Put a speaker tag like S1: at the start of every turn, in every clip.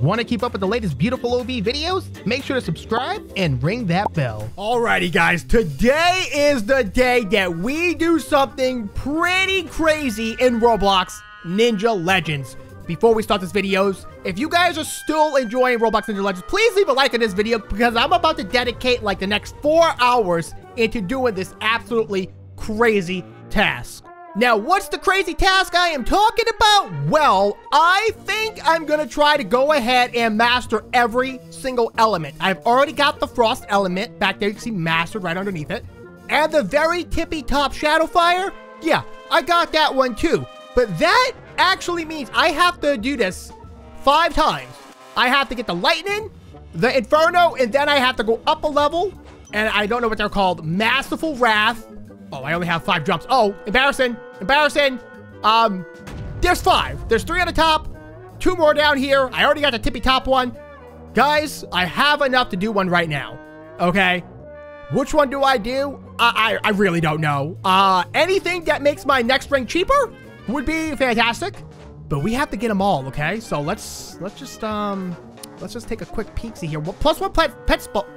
S1: Want to keep up with the latest beautiful OB videos? Make sure to subscribe and ring that bell.
S2: Alrighty, guys. Today is the day that we do something pretty crazy in Roblox Ninja Legends. Before we start this videos, if you guys are still enjoying Roblox Ninja Legends, please leave a like on this video because I'm about to dedicate like the next four hours into doing this absolutely crazy task. Now, what's the crazy task I am talking about? Well, I think I'm gonna try to go ahead and master every single element. I've already got the frost element back there. You can see mastered right underneath it. And the very tippy top shadow fire, yeah, I got that one too. But that actually means I have to do this five times. I have to get the lightning, the inferno, and then I have to go up a level. And I don't know what they're called. Masterful Wrath, Oh, I only have five jumps. Oh, embarrassing. Embarrassing. Um, there's five. There's three on the top, two more down here. I already got the tippy top one. Guys, I have enough to do one right now. Okay? Which one do I do? I, I, I really don't know. Uh, anything that makes my next ring cheaper would be fantastic. But we have to get them all, okay? So let's let's just um let's just take a quick peek see here. Plus one pet pet spot.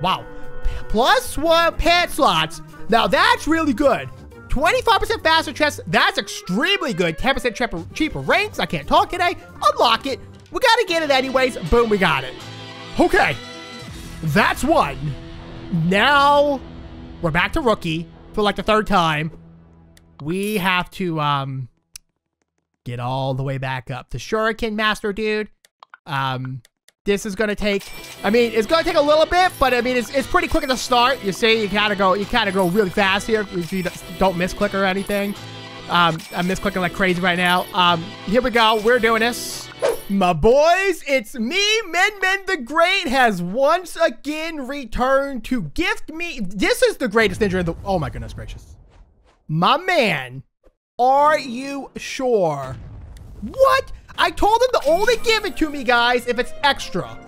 S2: Wow. Plus one pet slots now that's really good. 25% faster chests, that's extremely good. 10% cheaper, ranks, I can't talk today. Unlock it. We gotta get it anyways. Boom, we got it. Okay, that's one. Now, we're back to rookie for like the third time. We have to, um, get all the way back up to Shuriken Master, dude. Um, this is gonna take, I mean, it's gonna take a little bit, but I mean, it's, it's pretty quick at the start. You see, you gotta go, you gotta go really fast here if you don't misclick or anything. Um, I'm misclicking like crazy right now. Um, here we go. We're doing this. My boys, it's me, Men Men the Great has once again returned to gift me. This is the greatest ninja in the, oh my goodness gracious. My man, are you sure? What? I told him to only give it to me, guys, if it's extra.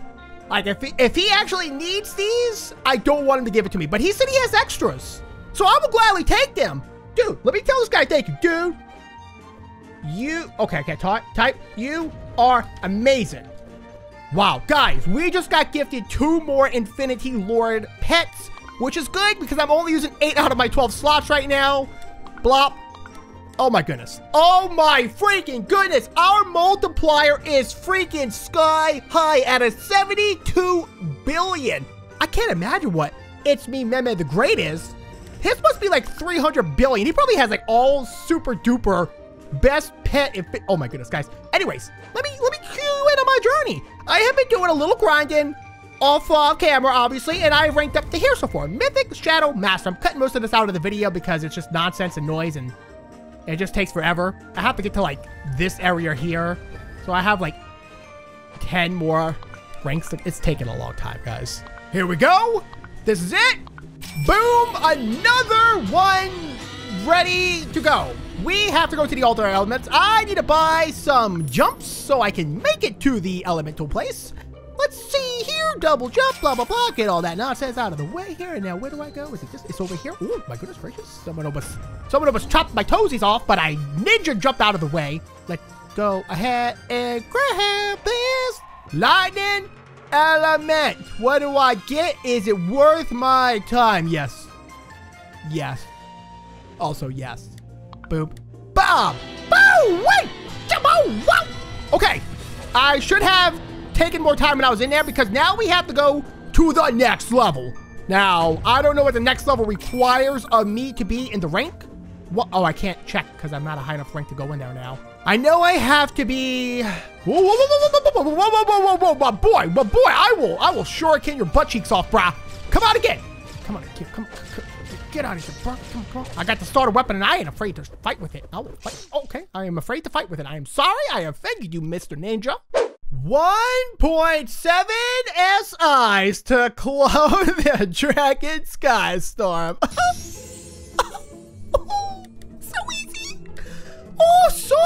S2: Like, if he, if he actually needs these, I don't want him to give it to me. But he said he has extras. So I will gladly take them. Dude, let me tell this guy thank you. Dude, you... Okay, okay, type. type. You are amazing. Wow, guys, we just got gifted two more Infinity Lord pets, which is good because I'm only using 8 out of my 12 slots right now. Blop. Oh my goodness. Oh my freaking goodness. Our multiplier is freaking sky high at a 72 billion. I can't imagine what It's Me Meme the Great is. His must be like 300 billion. He probably has like all super duper best pet. If oh my goodness, guys. Anyways, let me let me cue in on my journey. I have been doing a little grinding off uh, camera, obviously, and I ranked up to here so far. Mythic Shadow Master. I'm cutting most of this out of the video because it's just nonsense and noise and it just takes forever. I have to get to like this area here. So I have like 10 more ranks. It's taking a long time, guys. Here we go. This is it. Boom. Another one ready to go. We have to go to the altar elements. I need to buy some jumps so I can make it to the elemental place. Let's see here, double jump, blah, blah, blah. Get all that nonsense out of the way here. And now where do I go? Is it just, it's over here? Oh, my goodness gracious. Someone almost, someone almost chopped my toesies off, but I ninja jumped out of the way. Let's go ahead and grab this lightning element. What do I get? Is it worth my time? Yes. Yes. Also, yes. Boop. Bob. Boom. Wait. Boom. Oh, wow. Okay. I should have taking more time when I was in there because now we have to go to the next level. Now, I don't know what the next level requires of me to be in the rank. What? Oh, I can't check because I'm not a high enough rank to go in there now. I know I have to be... Whoa, whoa, whoa, whoa, whoa, whoa, whoa, whoa, whoa, whoa, boy, boy, I will, I will shuriken your butt cheeks off, brah. Come on again. Come on, come, come, come get out of here, bro. Come on, on. I got the starter weapon and I ain't afraid to fight with it. I'll fight. Okay, I am afraid to fight with it. I am sorry I offended you, Mr. Ninja. 1.7 SIs to clone the Dragon Skystorm. so easy. Oh, so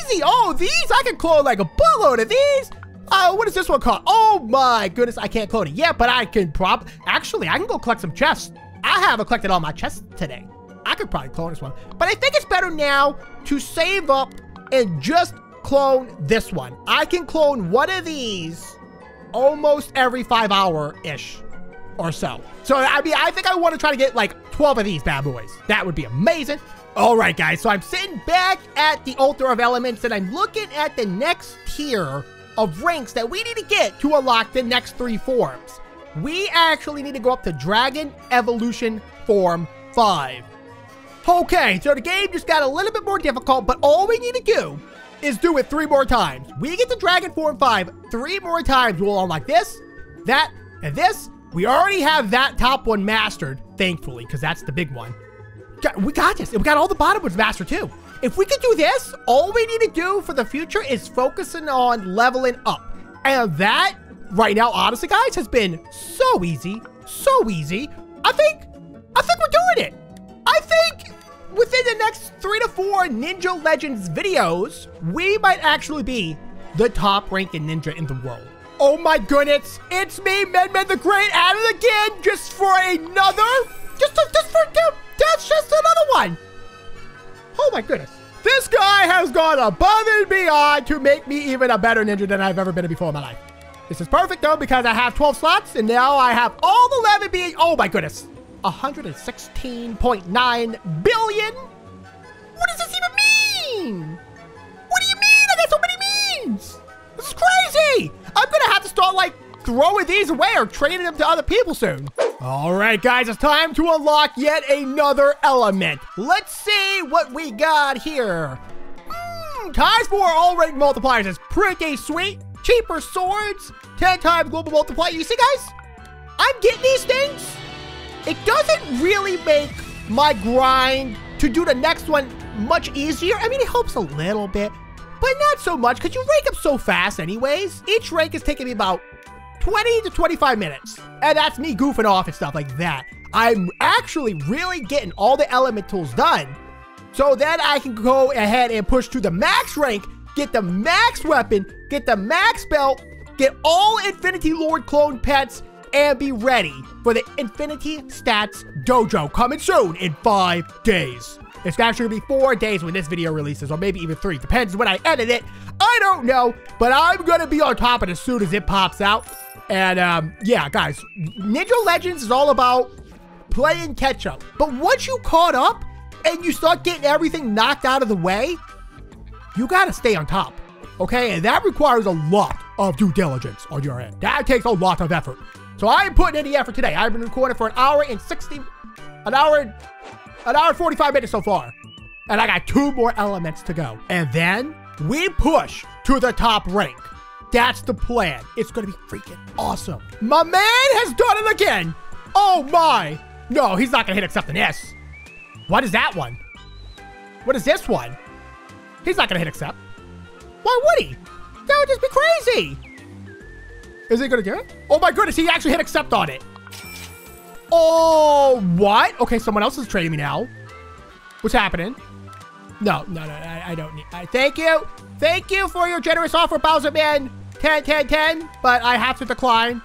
S2: easy. Oh, these, I can clone like a buttload of these. Uh, what is this one called? Oh my goodness, I can't clone it yet, but I can prob- Actually, I can go collect some chests. I haven't collected all my chests today. I could probably clone this one. But I think it's better now to save up and just clone this one. I can clone one of these almost every five hour-ish or so. So, I mean, I think I want to try to get like 12 of these bad boys. That would be amazing. All right, guys. So I'm sitting back at the Altar of Elements and I'm looking at the next tier of ranks that we need to get to unlock the next three forms. We actually need to go up to Dragon Evolution Form 5. Okay, so the game just got a little bit more difficult, but all we need to do is do it three more times. We get to Dragon Form 5 three more times. We'll unlock this, that, and this. We already have that top one mastered, thankfully, because that's the big one. We got this. We got all the bottom ones mastered, too. If we could do this, all we need to do for the future is focusing on leveling up. And that, right now, honestly, guys, has been so easy. So easy. I think, I think we're doing it. I think within the next three to four Ninja Legends videos, we might actually be the top ranking ninja in the world. Oh my goodness, it's me, Medmed the Great, at it again, just for another, just, just for, that's just another one. Oh my goodness. This guy has gone above and beyond to make me even a better ninja than I've ever been before in my life. This is perfect though because I have 12 slots and now I have all the 11 being, oh my goodness. 116.9 billion? What does this even mean? What do you mean? I got so many means. This is crazy. I'm gonna have to start like throwing these away or trading them to other people soon. All right, guys, it's time to unlock yet another element. Let's see what we got here. Mm, ties for all rank multipliers is pretty sweet. Cheaper swords, 10 times global multiplier. You see, guys, I'm getting these things it doesn't really make my grind to do the next one much easier. I mean, it helps a little bit, but not so much because you rank up so fast anyways. Each rank is taking me about 20 to 25 minutes. And that's me goofing off and stuff like that. I'm actually really getting all the element tools done. So then I can go ahead and push to the max rank, get the max weapon, get the max belt, get all Infinity Lord clone pets, and be ready for the Infinity Stats Dojo coming soon in five days. It's actually gonna be four days when this video releases, or maybe even three. Depends when I edit it. I don't know, but I'm gonna be on top of it as soon as it pops out. And um, yeah, guys, Ninja Legends is all about playing catch up. But once you caught up and you start getting everything knocked out of the way, you gotta stay on top. Okay, and that requires a lot of due diligence on your end. That takes a lot of effort. So I am putting in the effort today. I've been recording for an hour and 60, an hour, an hour and 45 minutes so far. And I got two more elements to go. And then we push to the top rank. That's the plan. It's going to be freaking awesome. My man has done it again. Oh my. No, he's not going to hit accept S. What is that one? What is this one? He's not going to hit accept. Why would he? That would just be crazy. Is he gonna do it? Oh my goodness, he actually hit accept on it. Oh, what? Okay, someone else is trading me now. What's happening? No, no, no, I, I don't need, I, thank you. Thank you for your generous offer, Bowser Man. 10, 10, 10, but I have to decline.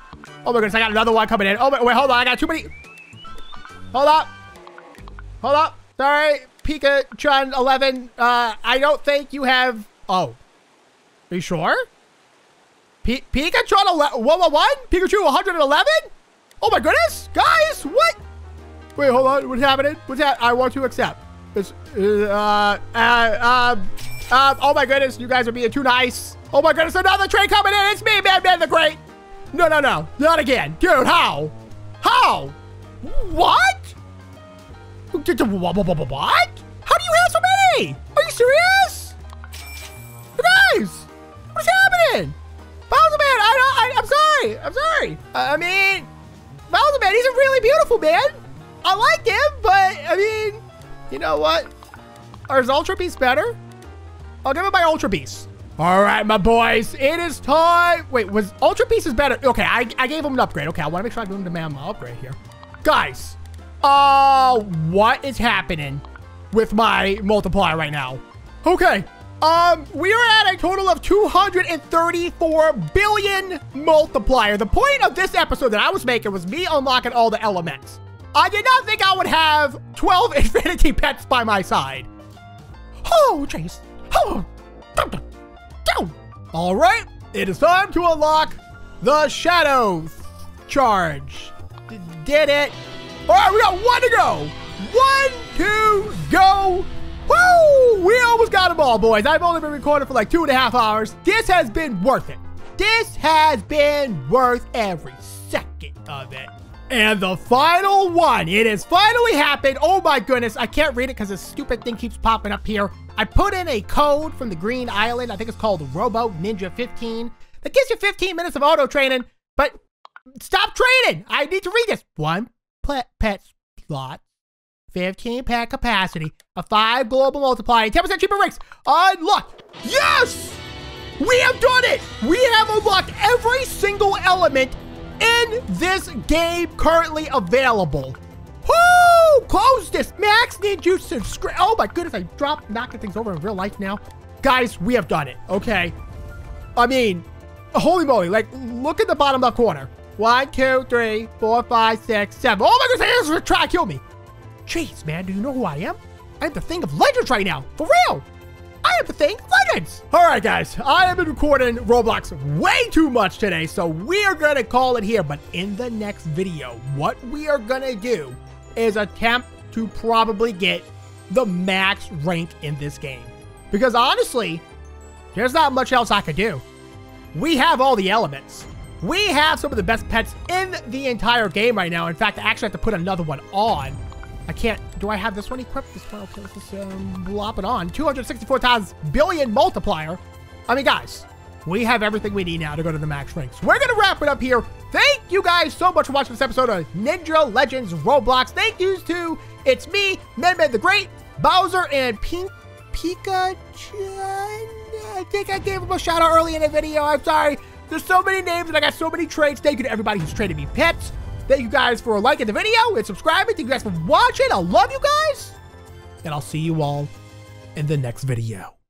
S2: Oh my goodness, I got another one coming in. Oh, wait, wait hold on, I got too many. Hold up. Hold up. Sorry, Pika-chun 11. Uh, I don't think you have, oh. Are you sure? P Pikachu 111? Pikachu 111? Oh my goodness! Guys, what? Wait, hold on. What's happening? What's that? I want to accept. It's, uh, uh, uh, uh, oh my goodness, you guys are being too nice. Oh my goodness, another train coming in. It's me, Man Man the Great. No, no, no. Not again. Dude, how? How? What? What? How do you have so many? Are you serious? Sorry. I'm sorry. I mean, Bowser Man, he's a really beautiful man. I like him, but I mean, you know what? His Ultra Beasts better? I'll give him my Ultra Beast. All right, my boys, it is time. Wait, was Ultra Beast is better? Okay, I, I gave him an upgrade. Okay, I want to make sure I give him the man my upgrade here. Guys, uh, what is happening with my multiplier right now? Okay, um, we are at a total of 234 billion multiplier. The point of this episode that I was making was me unlocking all the elements. I did not think I would have 12 infinity pets by my side. Oh, Chase. Oh. All right, it is time to unlock the shadow charge. D did it. All right, we got one to go. One, two, go. Woo! We almost got them all, boys. I've only been recording for like two and a half hours. This has been worth it. This has been worth every second of it. And the final one, it has finally happened. Oh my goodness, I can't read it because this stupid thing keeps popping up here. I put in a code from the Green Island. I think it's called Robo Ninja 15. That gives you 15 minutes of auto training, but stop training. I need to read this. One pet, pet slot, 15 pet capacity, a 5 global multiplier, 10% cheaper rates. Unlocked. Yes! We have done it! We have unlocked every single element in this game currently available. Woo! Close this. Max, need you subscribe? Oh my goodness, I dropped knocking things over in real life now. Guys, we have done it, okay? I mean, holy moly, like, look at the bottom left corner. One, two, three, four, five, six, seven. Oh my goodness, this is trying to kill me. Jeez, man, do you know who I am? I am the thing of legends right now, for real. I am the thing of legends. All right, guys, I have been recording Roblox way too much today, so we are gonna call it here. But in the next video, what we are gonna do is attempt to probably get the max rank in this game. Because honestly, there's not much else I could do. We have all the elements. We have some of the best pets in the entire game right now. In fact, I actually have to put another one on. I can't, do I have this one equipped? This one, okay, let's just um, blop it on. 264 times billion multiplier. I mean, guys, we have everything we need now to go to the max ranks. We're going to wrap it up here. Thank you guys so much for watching this episode of Ninja Legends Roblox. Thank yous to It's Me, Medmed the Great, Bowser, and Pink Pikachu. I think I gave him a shout out early in the video. I'm sorry. There's so many names and I got so many trades. Thank you to everybody who's traded me pets. Thank you guys for liking the video and subscribing. Thank you guys for watching. I love you guys. And I'll see you all in the next video.